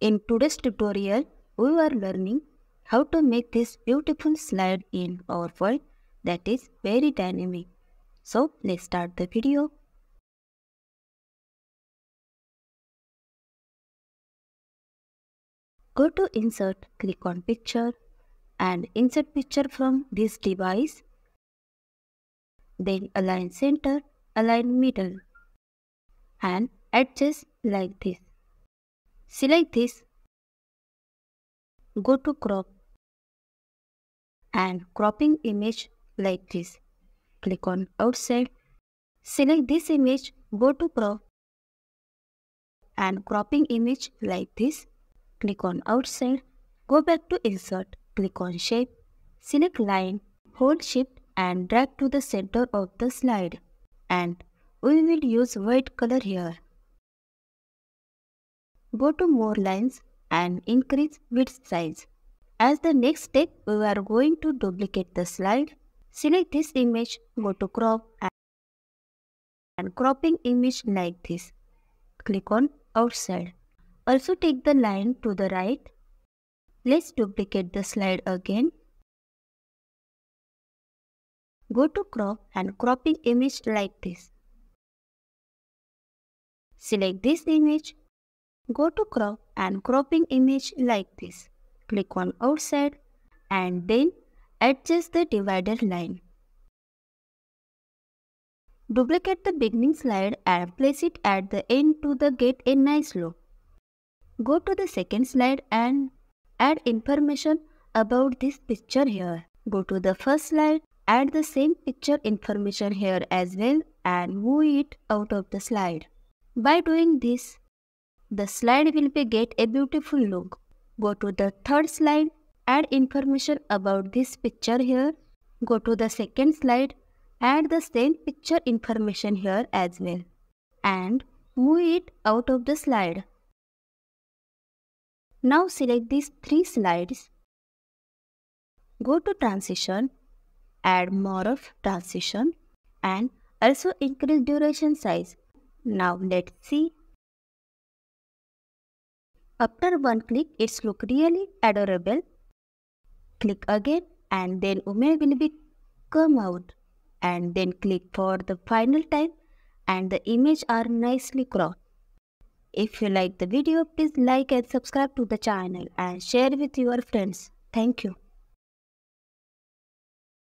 In today's tutorial, we are learning how to make this beautiful slide in PowerPoint that is very dynamic. So let's start the video. Go to insert, click on picture and insert picture from this device. Then align center, align middle and adjust like this. Select this. Go to crop and cropping image like this. Click on outside. Select this image. Go to crop and cropping image like this. Click on outside. Go back to insert. Click on shape. Select line. Hold shift and drag to the center of the slide. And we will use white color here. Go to more lines and increase width size. As the next step, we are going to duplicate the slide. Select this image, go to crop and cropping image like this. Click on outside. Also take the line to the right. Let's duplicate the slide again. Go to crop and cropping image like this. Select this image Go to crop and cropping image like this. Click on outside and then adjust the divider line. Duplicate the beginning slide and place it at the end to the get a nice look. Go to the second slide and add information about this picture here. Go to the first slide, add the same picture information here as well and move it out of the slide. By doing this, the slide will be get a beautiful look. Go to the third slide, add information about this picture here. Go to the second slide, add the same picture information here as well. And move it out of the slide. Now select these three slides. Go to transition, add morph transition and also increase duration size. Now let's see after one click, it's look really adorable. Click again and then image will be come out and then click for the final time and the image are nicely cropped. If you like the video, please like and subscribe to the channel and share with your friends. Thank you.